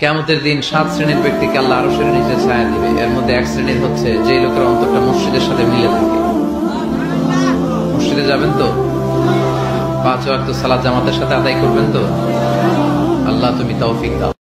কেমতের দিন সাত শ্রেণির ব্যক্তিকে আল্লাহ আরও শ্রেণির নিচে ছায়া দিবে। এর মধ্যে এক শ্রেণির হচ্ছে যে লোকের অন্তরটা মসজিদের সাথে মিলে থাকে। মসজিদে যাবেন তো? পাঁচ ওয়াক্ত সালাদ জামাতের সাথে আদায় করবেন তো? আল্লাহ তুমি তৌফিক দাও।